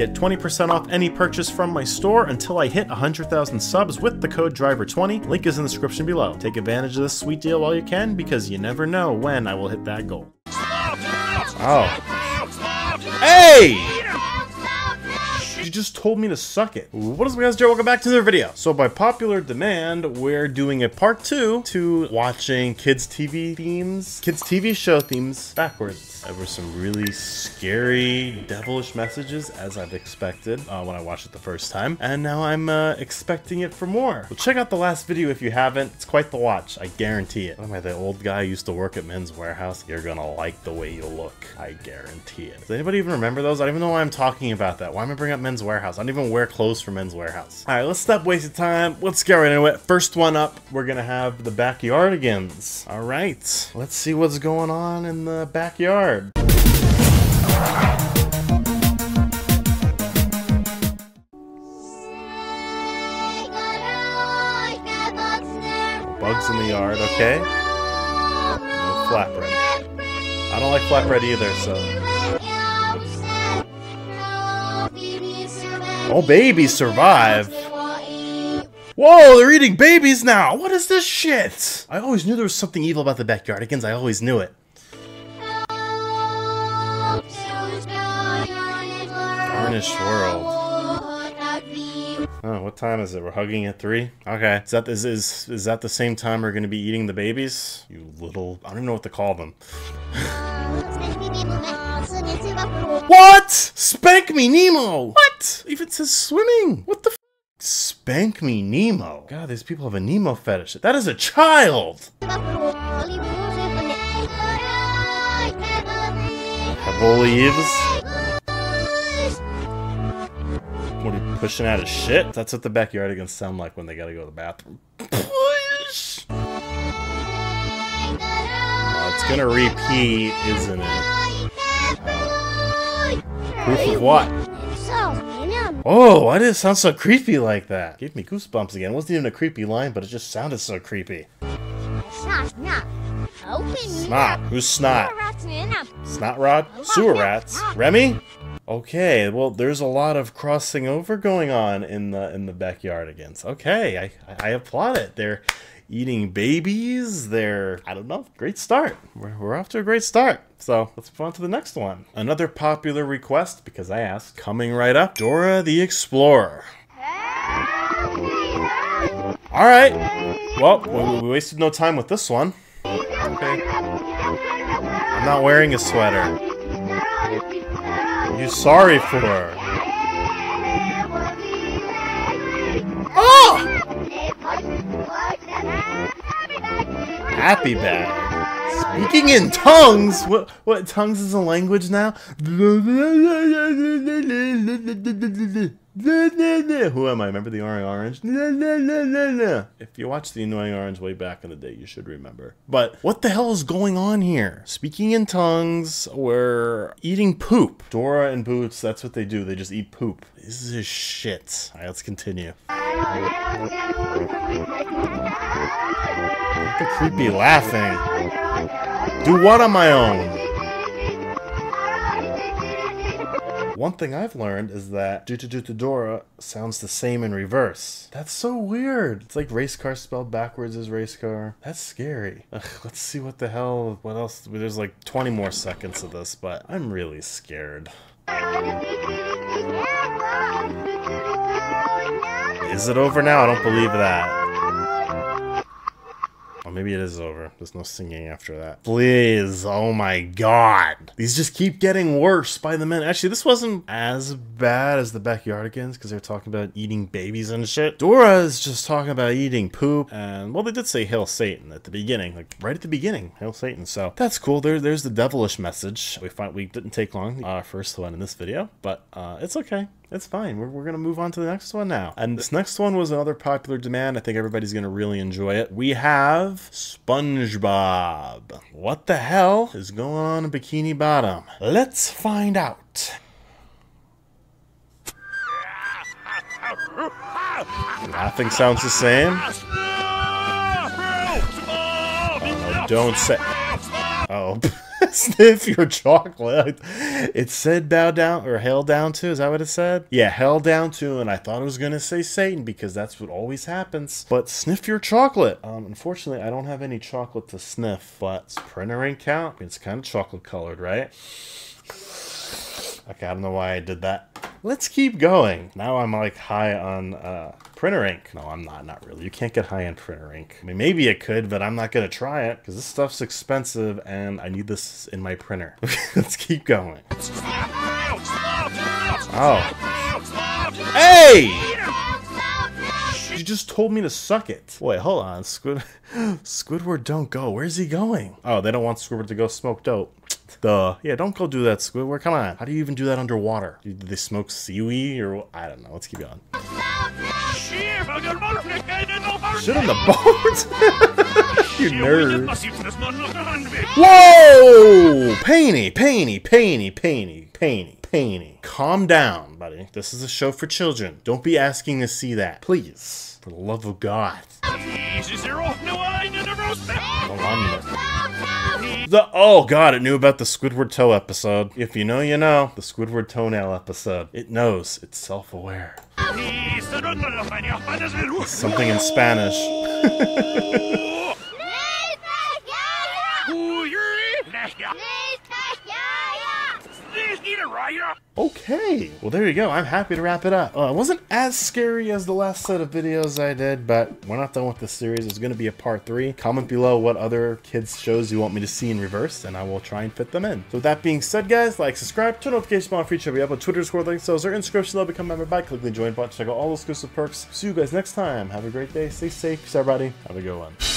Get 20% off any purchase from my store until I hit 100,000 subs with the code DRIVER20. Link is in the description below. Take advantage of this sweet deal while you can because you never know when I will hit that goal. Oh. Hey! You just told me to suck it. What is up guys, Joe? Welcome back to another video. So by popular demand, we're doing a part two to watching kids TV themes, kids TV show themes backwards. There were some really scary, devilish messages, as I've expected uh, when I watched it the first time. And now I'm uh, expecting it for more. Well, check out the last video if you haven't. It's quite the watch, I guarantee it. What am I, the old guy used to work at Men's Wearhouse? You're gonna like the way you look. I guarantee it. Does anybody even remember those? I don't even know why I'm talking about that. Why am I bringing up Men's Wearhouse? I don't even wear clothes for Men's Wearhouse. All right, let's stop wasting time. Let's get right into it. First one up, we're gonna have the backyardigans. All right, let's see what's going on in the backyard. Bugs in the yard, okay. No flatbread. I don't like flatbread either, so. Oh, babies survive. Whoa, they're eating babies now! What is this shit? I always knew there was something evil about the backyardigans. I always knew it. Tarnished World. Oh, what time is it? We're hugging at three. Okay, is that is is is that the same time we're gonna be eating the babies? You little, I don't even know what to call them. what? Spank me, Nemo. What? Even says swimming. What the? Spank me, Nemo. God, these people have a Nemo fetish. That is a child. Have leaves. What are you pushing out of shit? That's what the backyardigans sound like when they gotta go to the bathroom. Push! Oh, it's gonna repeat, isn't it? Proof of what? Oh, why did it sound so creepy like that? Gave me goosebumps again. It wasn't even a creepy line, but it just sounded so creepy. Snot. Who's snot? Snot rod? Sewer rats? Remy? Okay, well, there's a lot of crossing over going on in the in the backyardigans. Okay, I I applaud it. They're eating babies. They're I don't know. Great start. We're we're off to a great start. So let's move on to the next one. Another popular request because I asked. Coming right up, Dora the Explorer. All right. Well, we wasted no time with this one. Okay. I'm not wearing a sweater you sorry for? Oh! Happy bag. Speaking in tongues? What what tongues is a language now? Who am I? Remember the annoying orange? If you watched the annoying orange way back in the day, you should remember. But what the hell is going on here? Speaking in tongues, we're eating poop. Dora and Boots, that's what they do. They just eat poop. This is shit. Alright, let's continue. the creepy laughing. Do what on my own? One thing I've learned is that do to do to Dora sounds the same in reverse. That's so weird. It's like race car spelled backwards as race car. That's scary. Ugh, let's see what the hell, what else. There's like 20 more seconds of this, but I'm really scared. Is it over now? I don't believe that. Oh, maybe it is over. There's no singing after that. Please. Oh my god. These just keep getting worse by the minute. Actually, this wasn't as bad as the Backyardigans because they're talking about eating babies and shit. Dora is just talking about eating poop. And, well, they did say Hail Satan at the beginning. Like, right at the beginning. Hail Satan. So, that's cool. There, there's the devilish message. We find we didn't take long. Uh, first one in this video. But, uh, it's okay. It's fine. We're, we're going to move on to the next one now. And this next one was another popular demand. I think everybody's going to really enjoy it. We have SpongeBob. What the hell is going on in Bikini Bottom? Let's find out. Nothing sounds the same. Oh, don't say. Oh. Sniff your chocolate. It said bow down or hell down to. Is that what it said? Yeah, hell down to. And I thought it was going to say Satan because that's what always happens. But sniff your chocolate. Um, unfortunately, I don't have any chocolate to sniff, but it's printer ink count. It's kind of chocolate colored, right? Okay, I don't know why I did that. Let's keep going. Now I'm like high on uh, printer ink. No, I'm not. Not really. You can't get high on printer ink. I mean, maybe it could, but I'm not gonna try it because this stuff's expensive and I need this in my printer. Let's keep going. Oh. Hey! You just told me to suck it. Wait, hold on. Squid Squidward don't go. Where's he going? Oh, they don't want Squidward to go smoke dope. Duh. Yeah, don't go do that, Squidward. Come on. How do you even do that underwater? Do they smoke seaweed or I don't know. Let's keep going. Shit on the boat? you nerd. Whoa! Painy, painy, painy, painy, painy, painy. Calm down, buddy. This is a show for children. Don't be asking to see that. Please. For the love of God. The oh god, it knew about the Squidward toe episode. If you know, you know. The Squidward toenail episode. It knows. It's self-aware. Something in Spanish. Okay, well there you go. I'm happy to wrap it up. Uh, it wasn't as scary as the last set of videos I did, but we're not done with this series. There's going to be a part three. Comment below what other kids shows you want me to see in reverse, and I will try and fit them in. So with that being said, guys, like, subscribe, turn notifications on for each every upload. Twitter, Discord links, those are in description. They'll become member by clicking the join button. Check out all those exclusive perks. See you guys next time. Have a great day. Stay safe. Everybody. Have a good one.